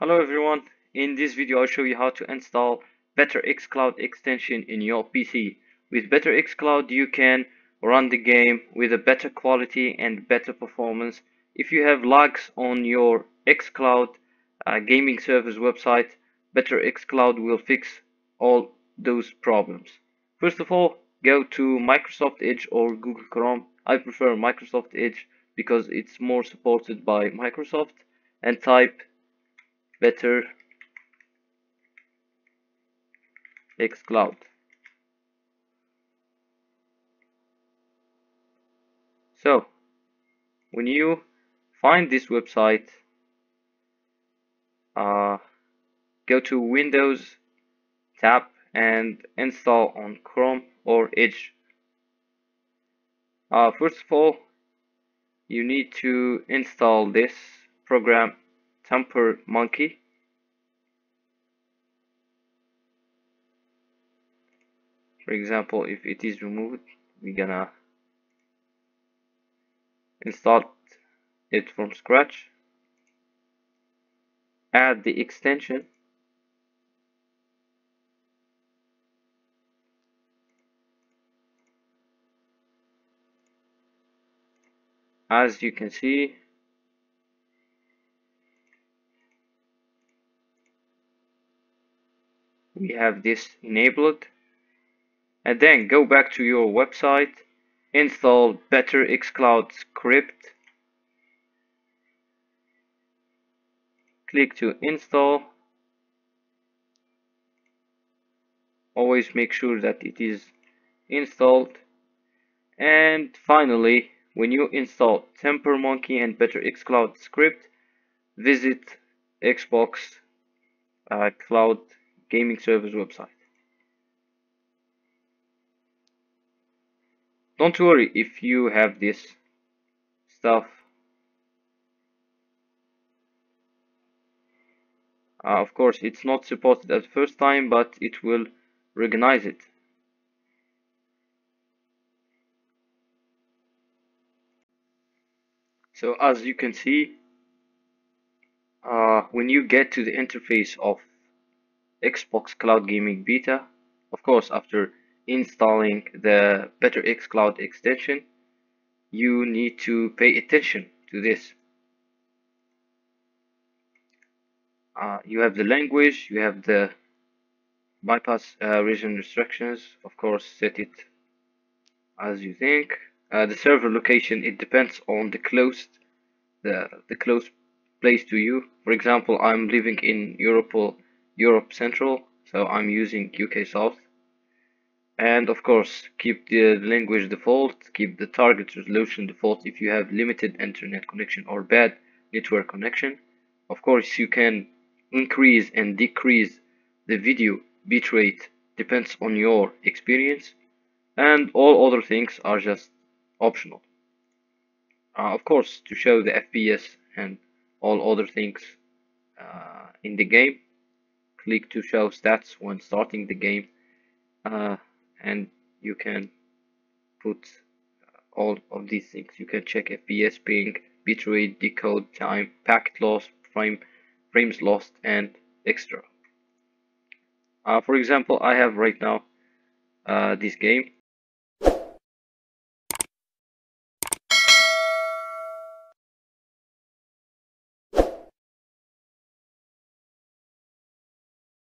Hello everyone, in this video I'll show you how to install Better xCloud extension in your PC. With Better xCloud you can run the game with a better quality and better performance. If you have lags on your xCloud uh, gaming service website, Better xCloud will fix all those problems. First of all, go to Microsoft Edge or Google Chrome. I prefer Microsoft Edge because it's more supported by Microsoft and type better xCloud. So, when you find this website, uh, go to Windows tab and install on Chrome or Edge. Uh, first of all, you need to install this program Tampermonkey. For example, if it is removed, we're gonna install it from scratch. Add the extension. As you can see, we have this enabled. And then go back to your website install better xcloud script. Click to install. Always make sure that it is installed. And finally when you install Tampermonkey and better xcloud script visit xbox uh, cloud gaming service website. Don't worry if you have this stuff. Uh, of course, it's not supported at first time, but it will recognize it. So as you can see, uh, when you get to the interface of Xbox Cloud Gaming Beta. Of course, after installing the Better X Cloud extension, you need to pay attention to this. Uh, you have the language, you have the bypass uh, region restrictions, of course set it as you think. Uh, the server location, it depends on the closest, the, the close place to you. For example, I'm living in Europe Europe Central, so I'm using UK South. And of course, keep the language default, keep the target resolution default if you have limited internet connection or bad network connection. Of course, you can increase and decrease the video bitrate depends on your experience and all other things are just optional. Uh, of course, to show the FPS and all other things uh, in the game, click to show stats when starting the game uh, and you can put all of these things. You can check fps ping bitrate decode time packet loss frame frames lost and extra. Uh, for example I have right now uh, this game